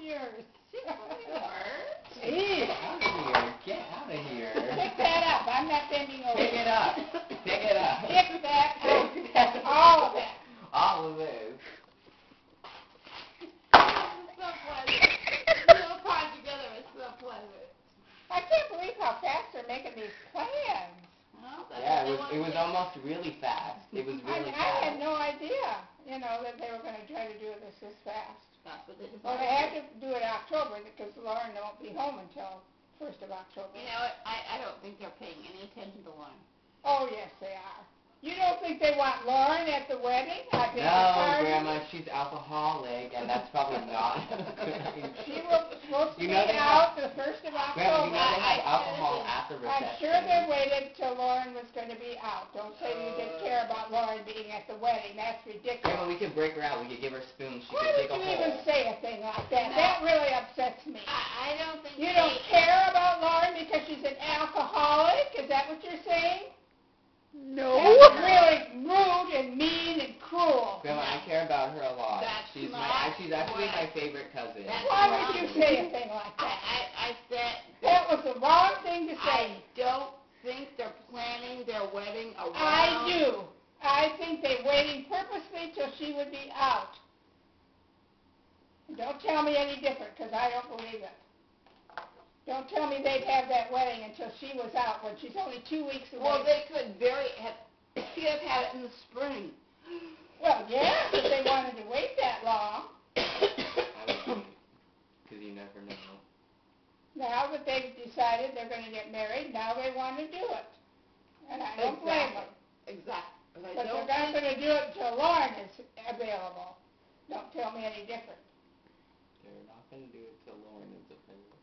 yours. Hey, out of here. Get out of here. Pick that up. I'm not bending over. Pick it up. Pick it up. Pick that up. Pick that All of it. All of it. so pleasant. Little time together is so pleasant. I can't believe how fast they're making these plans. Well, Yeah, it was it was almost really fast. It was I, really I had no idea, you know, that they were gonna try to do this this fast. That's what they Well, they had to do it October because Lauren won't be home until first of October. You know. I, I don't think they're paying any attention to Lauren. Oh, yes, they are. You don't think they want Lauren at the wedding? I think No, it's. Grandma, she's alcoholic, and that's probably not a good idea. She was supposed to You be know they out the first of Grandma, October. you know they have I- I- alcohol at the reception. I'm sure they waited till Lauren was gonna be out. Don't say you didn't care about Lauren being at the wedding. That's ridiculous. Grandma, ridiculous. we could break her out. We could give her a spoon. She Why could would dig a you even say a thing like that? No. That really upsets me. I, I don't think You don't care about Lauren because she's an alcoholic? Is that what you're saying? No. That's really rude and mean and cruel. Grandma, I care about her a lot. That's she's my not she's actually what- my favorite cousin. That's Why not would you say a thing like I, that? I, I said, That was the wrong thing to I say. don't think they're planning their wedding. I do. I think they're waiting purposely till she would be out. Don't tell me any different, 'cause I don't believe it. Don't tell me they'd have that wedding until she was out, when she's only two weeks away. Well, they could very, have, should have had it in the spring. Well, yeah, if they wanted to wait that long. I would because you never know. Now that they've decided they're gonna get married, now they want to do it. And I don't blame them. Exactly. But I But they're don't not think, gonna do it until Lauren is available. Don't tell me any different. They're not gonna do it till Lauren is available.